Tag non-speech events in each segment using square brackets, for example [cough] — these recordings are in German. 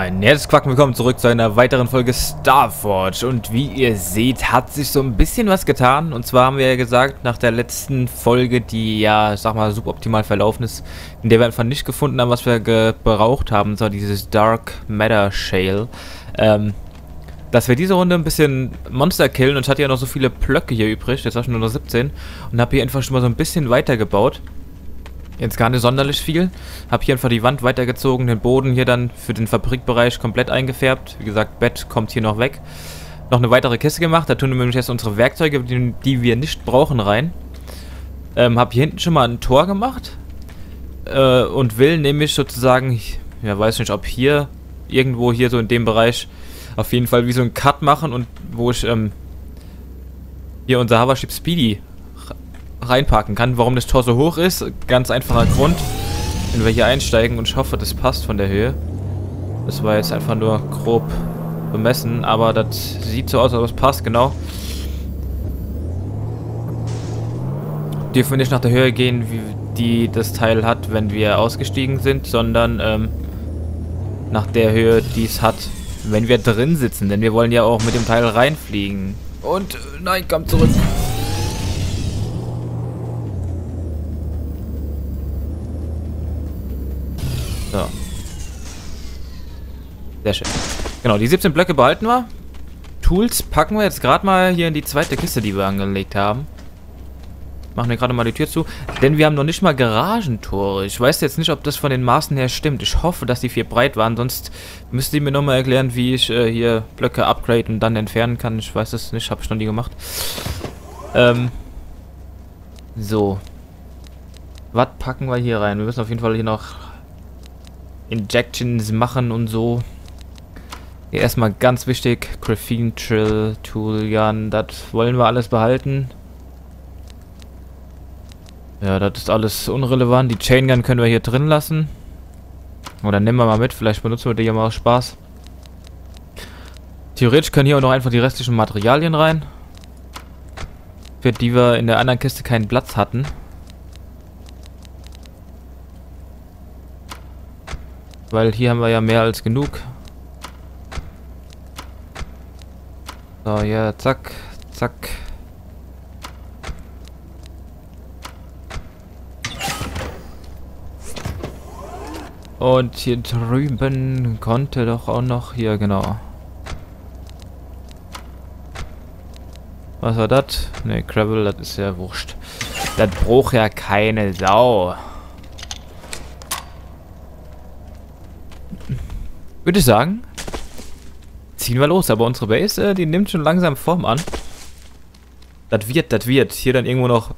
Ein herzliches Quack, willkommen zurück zu einer weiteren Folge Starforge. Und wie ihr seht, hat sich so ein bisschen was getan. Und zwar haben wir ja gesagt, nach der letzten Folge, die ja, sag mal, suboptimal verlaufen ist, in der wir einfach nicht gefunden haben, was wir gebraucht haben, so dieses Dark Matter Shale, ähm, dass wir diese Runde ein bisschen Monster killen. Und ich hatte ja noch so viele Blöcke hier übrig, jetzt habe ich nur noch 17. Und habe hier einfach schon mal so ein bisschen weitergebaut. Jetzt gar nicht sonderlich viel. Habe hier einfach die Wand weitergezogen, den Boden hier dann für den Fabrikbereich komplett eingefärbt. Wie gesagt, Bett kommt hier noch weg. Noch eine weitere Kiste gemacht. Da tun wir nämlich jetzt unsere Werkzeuge, die, die wir nicht brauchen, rein. Ähm, habe hier hinten schon mal ein Tor gemacht. Äh, und will nämlich sozusagen, ja weiß nicht, ob hier, irgendwo hier so in dem Bereich, auf jeden Fall wie so ein Cut machen und wo ich ähm, hier unser Hovership Speedy reinparken kann. Warum das Tor so hoch ist, ganz einfacher Grund. Wenn wir hier einsteigen und ich hoffe, das passt von der Höhe. Das war jetzt einfach nur grob bemessen, aber das sieht so aus, als ob es passt, genau. Dürfen wir nicht nach der Höhe gehen, wie die das Teil hat, wenn wir ausgestiegen sind, sondern ähm, nach der Höhe, die es hat, wenn wir drin sitzen. Denn wir wollen ja auch mit dem Teil reinfliegen. Und, nein, komm zurück. Sehr schön. Genau, die 17 Blöcke behalten wir. Tools packen wir jetzt gerade mal hier in die zweite Kiste, die wir angelegt haben. Machen wir gerade mal die Tür zu. Denn wir haben noch nicht mal Garagentore. Ich weiß jetzt nicht, ob das von den Maßen her stimmt. Ich hoffe, dass die vier breit waren. Sonst müsst ihr mir nochmal erklären, wie ich äh, hier Blöcke upgraden und dann entfernen kann. Ich weiß es nicht. Habe ich noch nie gemacht. Ähm. So. Was packen wir hier rein? Wir müssen auf jeden Fall hier noch Injections machen und so. Hier erstmal ganz wichtig, Graphene Trill, Toolian, das wollen wir alles behalten. Ja, das ist alles unrelevant. Die Chain Gun können wir hier drin lassen. Oder nehmen wir mal mit, vielleicht benutzen wir die ja mal aus Spaß. Theoretisch können hier auch noch einfach die restlichen Materialien rein. Für die wir in der anderen Kiste keinen Platz hatten. Weil hier haben wir ja mehr als genug. So, ja, zack, zack. Und hier drüben konnte doch auch noch hier, genau. Was war das? Ne, Gravel, das ist ja wurscht. Das braucht ja keine Sau. Würde ich sagen, ziehen wir los. Aber unsere Base, äh, die nimmt schon langsam Form an. Das wird, das wird. Hier dann irgendwo noch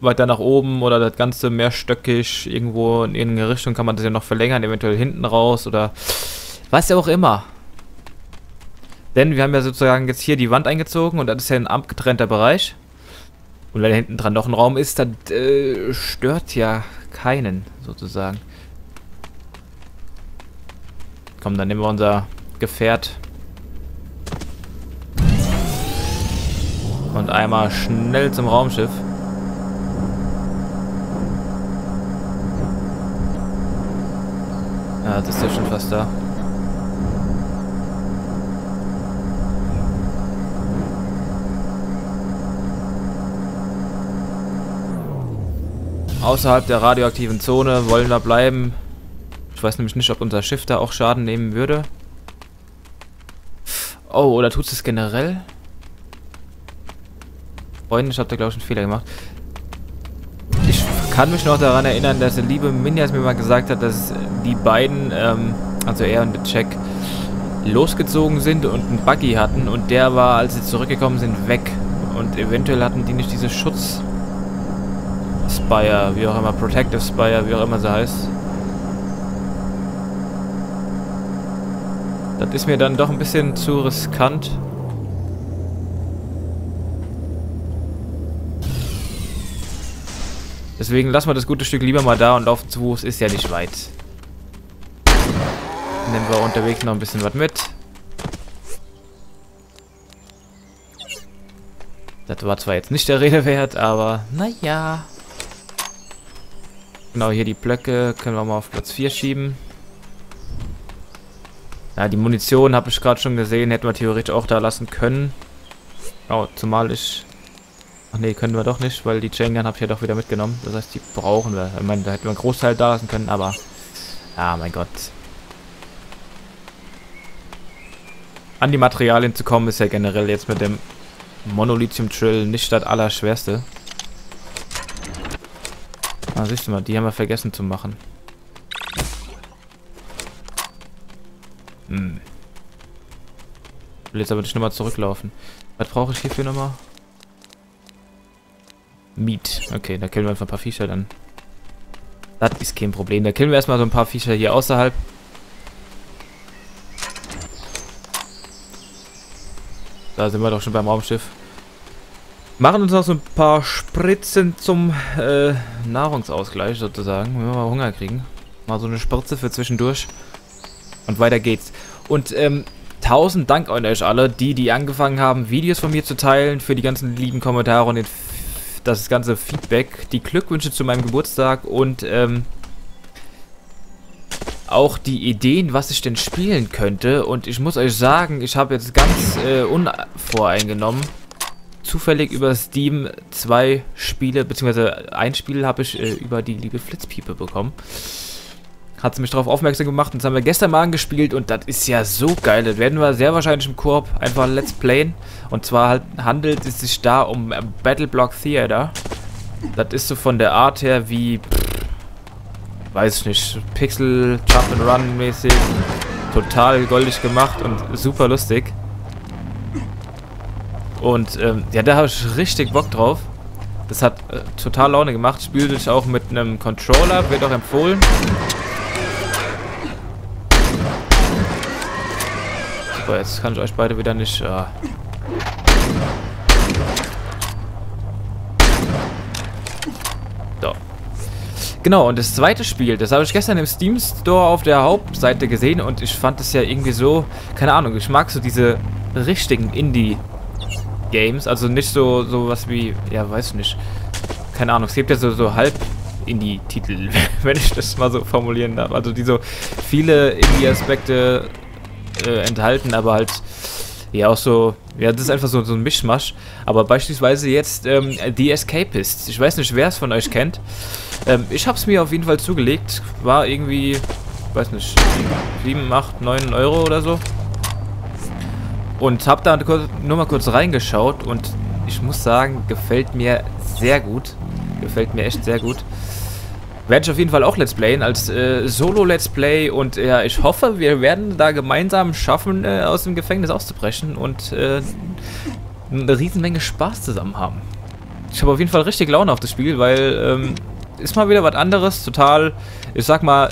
weiter nach oben oder das Ganze mehrstöckig. Irgendwo in irgendeine Richtung kann man das ja noch verlängern. Eventuell hinten raus oder was ja auch immer. Denn wir haben ja sozusagen jetzt hier die Wand eingezogen und das ist ja ein abgetrennter Bereich. Und wenn da hinten dran noch ein Raum ist, das äh, stört ja keinen sozusagen. Komm, dann nehmen wir unser Gefährt. Und einmal schnell zum Raumschiff. Ja, das ist ja schon fast da. Außerhalb der radioaktiven Zone wollen wir bleiben. Ich weiß nämlich nicht, ob unser Schiff da auch Schaden nehmen würde. Oh, oder tut es generell? Freunde, ich habe da glaube ich einen Fehler gemacht. Ich kann mich noch daran erinnern, dass der liebe Minjas mir mal gesagt hat, dass die beiden, ähm, also er und der Check, losgezogen sind und einen Buggy hatten und der war, als sie zurückgekommen sind, weg. Und eventuell hatten die nicht diese Schutz Spire, wie auch immer, Protective Spire, wie auch immer sie heißt. Das ist mir dann doch ein bisschen zu riskant. Deswegen lassen wir das gute Stück lieber mal da und laufen zu Fuß. Ist ja nicht weit. Nehmen wir unterwegs noch ein bisschen was mit. Das war zwar jetzt nicht der Rede wert, aber naja. Genau, hier die Blöcke können wir mal auf Platz 4 schieben. Ja, die Munition habe ich gerade schon gesehen, hätten wir theoretisch auch da lassen können. Oh, zumal ich... Ach nee, können wir doch nicht, weil die Chain habe ich ja doch wieder mitgenommen. Das heißt, die brauchen wir. Ich meine, da hätten wir einen Großteil da lassen können, aber... Ja, mein Gott. An die Materialien zu kommen, ist ja generell jetzt mit dem Monolithium-Drill nicht das Allerschwerste. Ah, siehst du mal, die haben wir vergessen zu machen. Hm. Ich will jetzt aber nicht nochmal zurücklaufen. Was brauche ich hierfür nochmal? Meat. Okay, da killen wir einfach ein paar Viecher dann. Das ist kein Problem. Da killen wir erstmal so ein paar Viecher hier außerhalb. Da sind wir doch schon beim Raumschiff. Machen uns noch so ein paar Spritzen zum äh, Nahrungsausgleich sozusagen, wenn wir mal Hunger kriegen. Mal so eine Spritze für zwischendurch. Und weiter geht's. Und ähm, tausend Dank an euch alle, die, die angefangen haben, Videos von mir zu teilen, für die ganzen lieben Kommentare und das ganze Feedback, die Glückwünsche zu meinem Geburtstag und ähm, auch die Ideen, was ich denn spielen könnte. Und ich muss euch sagen, ich habe jetzt ganz äh, unvoreingenommen zufällig über Steam zwei Spiele, beziehungsweise ein Spiel habe ich äh, über die liebe Flitzpiepe bekommen. Hat sie mich darauf aufmerksam gemacht und das haben wir gestern mal angespielt und das ist ja so geil. Das werden wir sehr wahrscheinlich im Koop einfach Let's Playen. Und zwar halt handelt es sich da um äh, Battleblock Theater. Das ist so von der Art her wie, pff, weiß ich nicht, Pixel Jump and Run mäßig. Total goldig gemacht und super lustig. Und ähm, ja, da habe ich richtig Bock drauf. Das hat äh, total Laune gemacht. Spielt sich auch mit einem Controller, wird auch empfohlen. Super, jetzt kann ich euch beide wieder nicht... Äh so. Genau, und das zweite Spiel, das habe ich gestern im Steam Store auf der Hauptseite gesehen und ich fand das ja irgendwie so, keine Ahnung, ich mag so diese richtigen Indie- Games, also nicht so sowas wie, ja, weiß nicht, keine Ahnung, es gibt ja so, so halb Indie-Titel, [laughs] wenn ich das mal so formulieren darf. Also die so viele Indie-Aspekte äh, enthalten, aber halt ja auch so, ja, das ist einfach so, so ein Mischmasch. Aber beispielsweise jetzt ähm, The Escapists. Ich weiß nicht, wer es von euch kennt. Ähm, ich habe es mir auf jeden Fall zugelegt. War irgendwie, weiß nicht, 7, 8, 9 Euro oder so. Und habe da nur mal kurz reingeschaut und ich muss sagen, gefällt mir sehr gut. Gefällt mir echt sehr gut. Werde ich auf jeden Fall auch Let's Playen als äh, Solo-Let's Play und ja, ich hoffe, wir werden da gemeinsam schaffen, äh, aus dem Gefängnis auszubrechen und äh, eine Riesenmenge Spaß zusammen haben. Ich habe auf jeden Fall richtig Laune auf das Spiel, weil ähm, ist mal wieder was anderes, total, ich sag mal,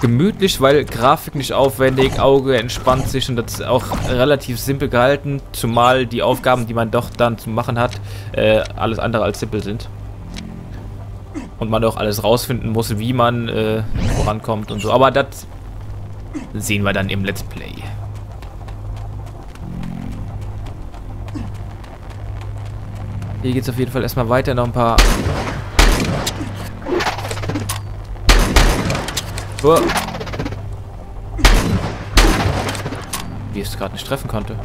gemütlich, weil Grafik nicht aufwendig, Auge entspannt sich und das ist auch relativ simpel gehalten, zumal die Aufgaben, die man doch dann zu machen hat, äh, alles andere als simpel sind. Und man auch alles rausfinden muss, wie man äh, vorankommt und so. Aber das sehen wir dann im Let's Play. Hier geht es auf jeden Fall erstmal weiter, noch ein paar Oh. Wie ich es gerade nicht treffen konnte.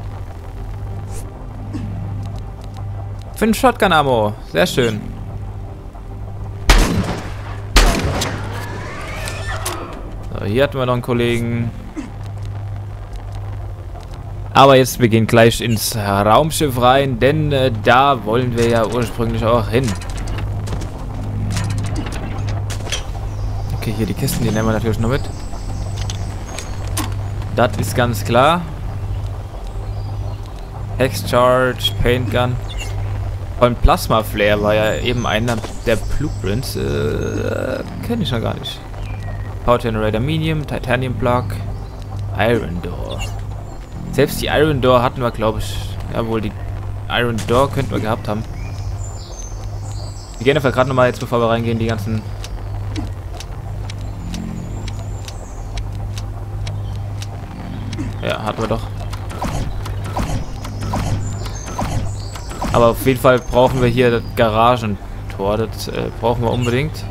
Fünf Shotgun-Ammo. Sehr schön. So, hier hatten wir noch einen Kollegen. Aber jetzt, wir gehen gleich ins Raumschiff rein, denn äh, da wollen wir ja ursprünglich auch hin. Okay, hier die Kisten, die nehmen wir natürlich noch mit. Das ist ganz klar. Hex Charge, Paint Gun. Und Plasma Flare war ja eben einer der Blueprints. Äh, Kenne ich noch gar nicht. Power Generator Medium, Titanium Block, Iron Door. Selbst die Iron Door hatten wir, glaube ich. Jawohl, die Iron Door könnten wir gehabt haben. Wir gehen einfach gerade nochmal jetzt, bevor wir reingehen, die ganzen Ja, hatten wir doch. Aber auf jeden Fall brauchen wir hier das Garagentor. Das äh, brauchen wir unbedingt.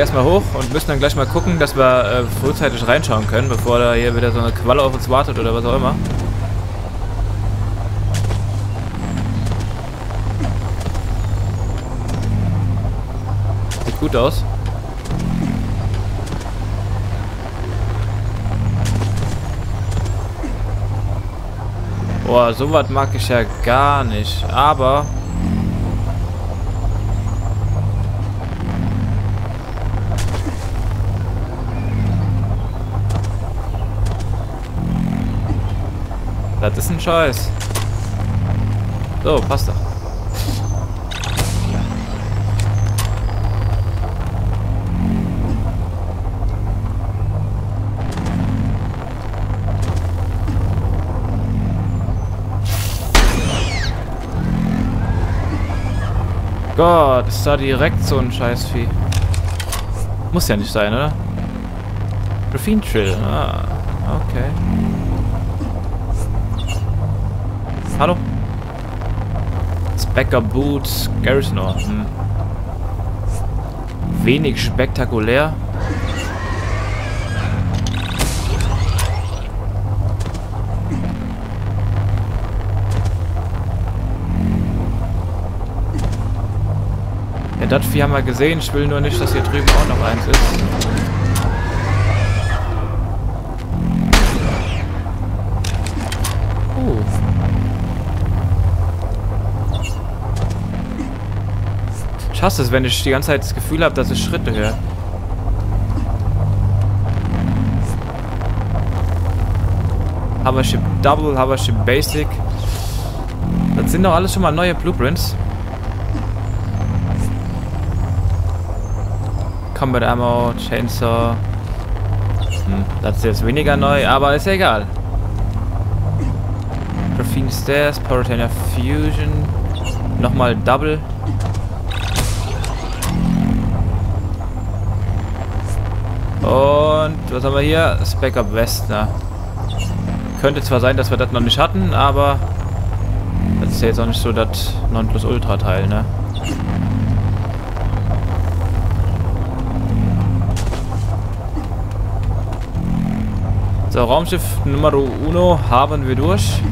Erstmal hoch und müssen dann gleich mal gucken, dass wir äh, frühzeitig reinschauen können, bevor da hier wieder so eine Qualle auf uns wartet oder was auch immer. Sieht gut aus. Boah, sowas mag ich ja gar nicht. Aber... Das ist ein Scheiß. So, passt doch. Gott, ist da direkt so ein Scheißvieh. Muss ja nicht sein, oder? Graphene Trill. Ah, okay. Hallo? Specker Boots, Garrison. Hm. Wenig spektakulär. das Vieh haben wir gesehen. Ich will nur nicht, dass hier drüben auch noch eins ist. Ich hasse es, wenn ich die ganze Zeit das Gefühl habe, dass ich Schritte höre. Hovership Double, Hovership Basic. Das sind doch alles schon mal neue Blueprints. Combat Ammo, Chainsaw. Hm, das ist jetzt weniger neu, aber ist ja egal. Graphene Stairs, Pyrotania Fusion. Nochmal Double. Und was haben wir hier? Spec Up Westner. Könnte zwar sein, dass wir das noch nicht hatten, aber das ist ja jetzt auch nicht so das Nonplusultra-Teil, ne? So, Raumschiff Nummer uno haben wir durch.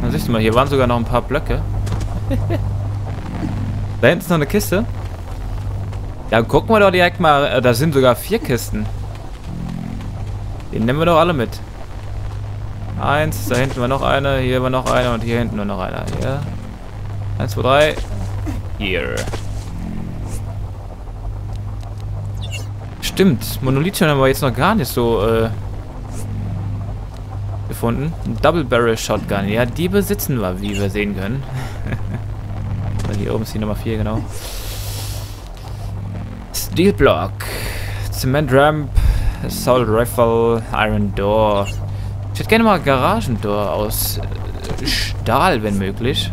Dann siehst du mal, hier waren sogar noch ein paar Blöcke. [laughs] da hinten ist noch eine Kiste. Ja, gucken wir doch direkt mal. Äh, da sind sogar vier Kisten. Die nehmen wir doch alle mit. Eins, da hinten war noch eine, hier war noch eine und hier hinten war noch einer. Hier. Eins, zwei, drei. Hier. Stimmt, Monolithium haben wir jetzt noch gar nicht so äh, gefunden. Double Barrel Shotgun. Ja, die besitzen wir, wie wir sehen können. Hier oben ist die Nummer 4, genau. Steel Block. Cement Ramp. Assault Rifle. Iron Door. Ich hätte gerne mal Garagentor aus äh, Stahl, wenn möglich.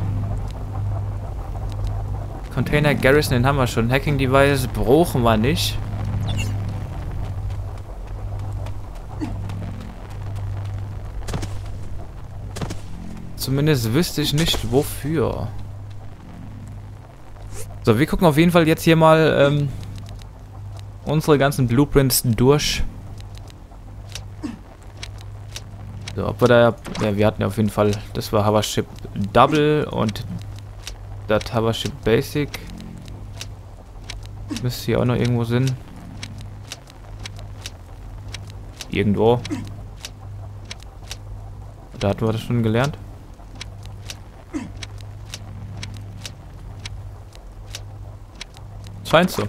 Container Garrison, den haben wir schon. Hacking Device brauchen wir nicht. Zumindest wüsste ich nicht, wofür. So, wir gucken auf jeden Fall jetzt hier mal ähm, unsere ganzen Blueprints durch. So, ob wir da... Ja, wir hatten ja auf jeden Fall... Das war Hovership Double und das Hovership Basic. Müsste hier auch noch irgendwo sind. Irgendwo. Da hatten wir das schon gelernt. Scheint so.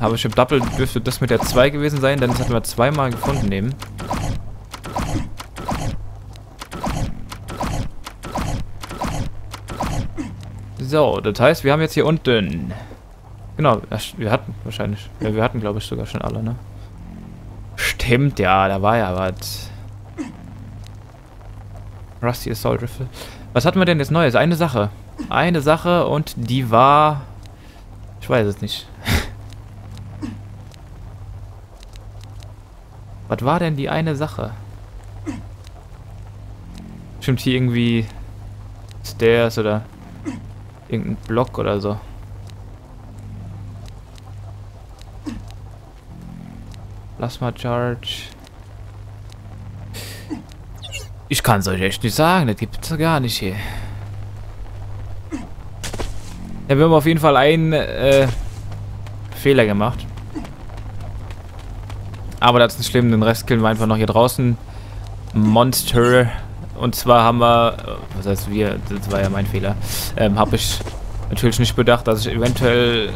Aber ich Double dürfte das mit der 2 gewesen sein, denn das hatten wir zweimal gefunden eben. So, das heißt, wir haben jetzt hier unten... Genau, wir hatten wahrscheinlich... Ja, wir hatten, glaube ich, sogar schon alle, ne? Stimmt, ja, da war ja was. Rusty Assault Rifle. Was hatten wir denn jetzt Neues? Eine Sache. Eine Sache und die war... Ich weiß es nicht. [laughs] Was war denn die eine Sache? bestimmt hier irgendwie Stairs oder irgendein Block oder so. Plasma Charge. Ich kann es euch echt nicht sagen, das gibt es gar nicht hier. Wir haben auf jeden Fall einen äh, Fehler gemacht. Aber das ist nicht schlimm, den Rest killen wir einfach noch hier draußen. Monster. Und zwar haben wir, was heißt wir, das war ja mein Fehler, ähm, habe ich natürlich nicht bedacht, dass ich eventuell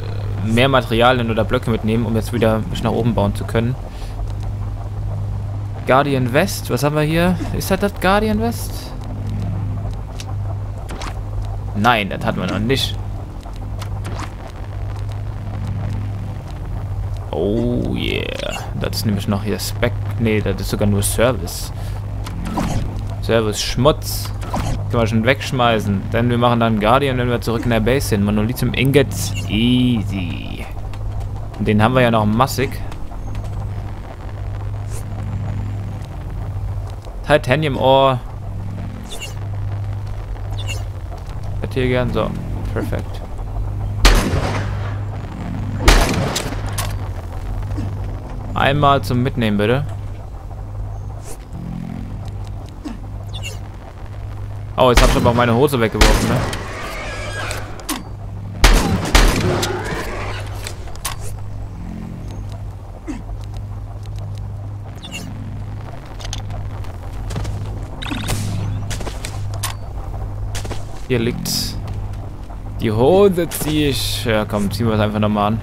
mehr Materialien oder Blöcke mitnehme, um jetzt wieder mich nach oben bauen zu können. Guardian West, was haben wir hier? Ist das das Guardian West? Nein, das hatten wir noch nicht. Oh yeah. Das ist nämlich noch hier Spec. Nee, das ist sogar nur Service. Service Schmutz. Können wir schon wegschmeißen. Denn wir machen dann Guardian, wenn wir zurück in der Base sind. Monolithium Ingots. Easy. Und den haben wir ja noch massig. Titanium Ore. Hätte hier gern. So. Perfekt. Einmal zum Mitnehmen, bitte. Oh, jetzt hab ich aber meine Hose weggeworfen, ne? Hier liegt die Hose, ziehe ich. Ja, komm, ziehen wir es einfach nochmal an.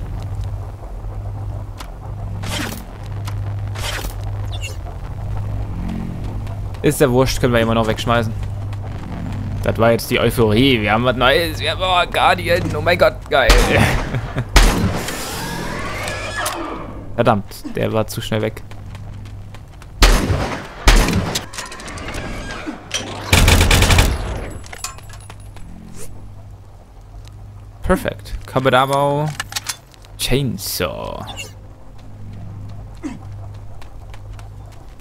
Ist ja wurscht, können wir immer noch wegschmeißen. Das war jetzt die Euphorie. Wir haben was Neues. Wir haben oh, Guardian. Oh mein Gott, geil. [laughs] Verdammt, der war zu schnell weg. Perfekt. Kabadabau. Chainsaw.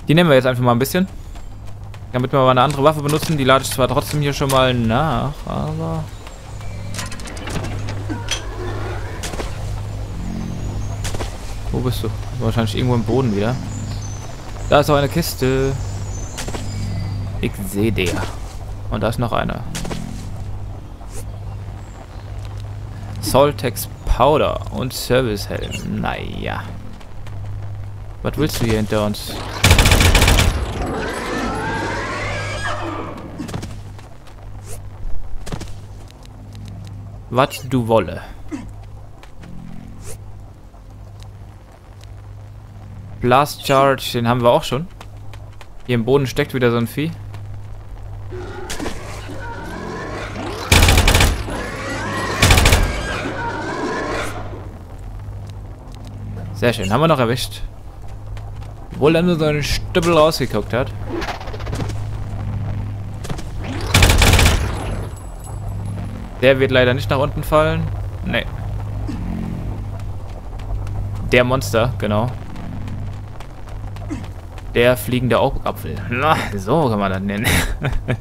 Die nehmen wir jetzt einfach mal ein bisschen. Damit wir mal eine andere Waffe benutzen. Die lade ich zwar trotzdem hier schon mal nach, aber... Wo bist du? Wahrscheinlich irgendwo im Boden wieder. Da ist auch eine Kiste. Ich sehe der. Und da ist noch einer. Soltex Powder und Servicehelm. Naja. Was willst du hier hinter uns? Was du wolle. Blast Charge, den haben wir auch schon. Hier im Boden steckt wieder so ein Vieh. Sehr schön, haben wir noch erwischt. Obwohl er nur so einen Stüppel rausgeguckt hat. Der wird leider nicht nach unten fallen. Nee. Der Monster, genau. Der fliegende Augapfel. Na, so kann man das nennen. [laughs]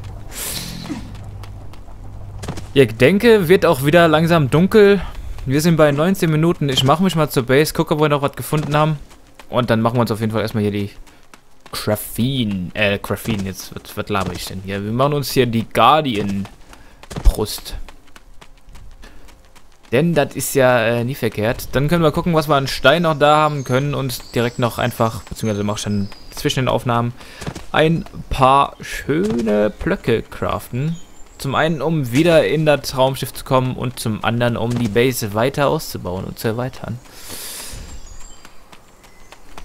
ich denke, wird auch wieder langsam dunkel. Wir sind bei 19 Minuten. Ich mache mich mal zur Base, gucke, ob wir noch was gefunden haben. Und dann machen wir uns auf jeden Fall erstmal hier die Graphene. Äh, Graphene, jetzt, was, was laber ich denn hier? Wir machen uns hier die Guardian-Brust. Denn das ist ja äh, nie verkehrt. Dann können wir gucken, was wir an Stein noch da haben können und direkt noch einfach, beziehungsweise mache ich dann zwischen den Aufnahmen, ein paar schöne Blöcke craften. Zum einen, um wieder in das Raumschiff zu kommen und zum anderen, um die Base weiter auszubauen und zu erweitern.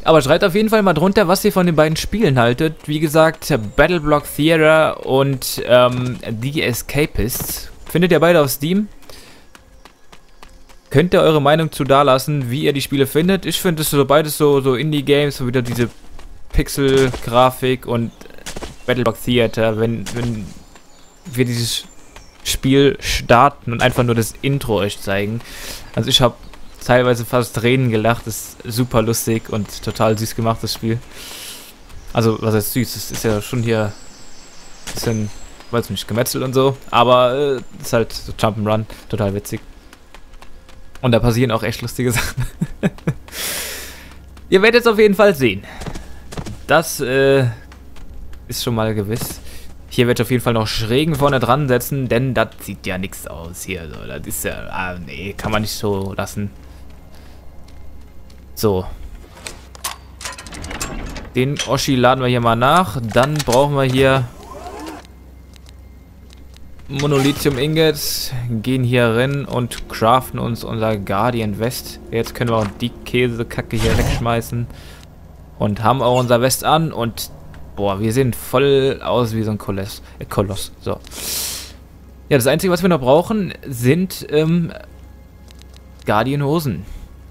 Aber schreibt auf jeden Fall mal drunter, was ihr von den beiden Spielen haltet. Wie gesagt, Battleblock Theater und ähm, The Escapists. Findet ihr beide auf Steam. Könnt ihr eure Meinung zu da lassen, wie ihr die Spiele findet. Ich finde es so beides so, so Indie-Games, so wieder diese Pixel-Grafik und Battleblock Theater, wenn, wenn wir dieses Spiel starten und einfach nur das Intro euch zeigen. Also ich habe teilweise fast Tränen gelacht, das ist super lustig und total süß gemacht, das Spiel. Also, was heißt süß? Das ist ja schon hier ein bisschen weiß nicht, gemetzelt und so. Aber äh, ist halt so Jump'n'Run, total witzig. Und da passieren auch echt lustige [laughs] Sachen. Ihr werdet es auf jeden Fall sehen. Das äh, ist schon mal gewiss. Hier werde ich auf jeden Fall noch Schrägen vorne dran setzen, denn das sieht ja nichts aus hier. So. Das ist ja, ah, nee, kann man nicht so lassen. So. Den Oschi laden wir hier mal nach. Dann brauchen wir hier Monolithium Ingots. Gehen hier rein und craften uns unser Guardian West. Jetzt können wir auch die Käsekacke hier wegschmeißen. Und haben auch unser West an. Und boah, wir sehen voll aus wie so ein Koloss. Äh, Koloss. So. Ja, das Einzige, was wir noch brauchen, sind ähm, Guardian Hosen.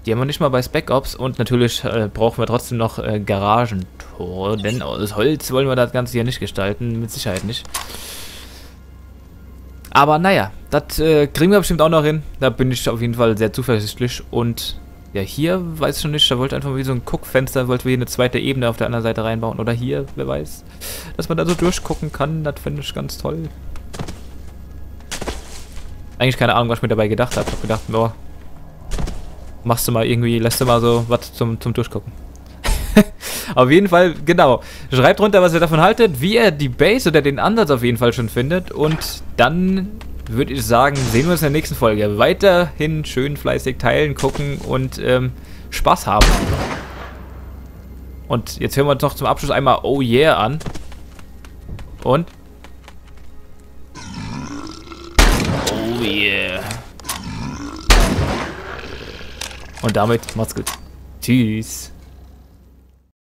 Die haben wir nicht mal bei Spec Ops und natürlich äh, brauchen wir trotzdem noch äh, Garagentore, denn aus Holz wollen wir das Ganze hier nicht gestalten, mit Sicherheit nicht. Aber naja, das äh, kriegen wir bestimmt auch noch hin. Da bin ich auf jeden Fall sehr zuversichtlich. Und ja, hier weiß ich schon nicht, da wollte einfach wie so ein Guckfenster, wollte hier eine zweite Ebene auf der anderen Seite reinbauen. Oder hier, wer weiß. Dass man da so durchgucken kann, das finde ich ganz toll. Eigentlich keine Ahnung, was ich mir dabei gedacht habe. Ich habe gedacht, boah, machst du mal irgendwie, lässt du mal so was zum, zum Durchgucken. [laughs] auf jeden Fall, genau. Schreibt runter, was ihr davon haltet, wie ihr die Base oder den Ansatz auf jeden Fall schon findet. Und dann würde ich sagen, sehen wir uns in der nächsten Folge. Weiterhin schön fleißig teilen, gucken und ähm, Spaß haben. Und jetzt hören wir uns noch zum Abschluss einmal Oh Yeah an. Und? Oh Yeah. Und damit macht's gut. Tschüss.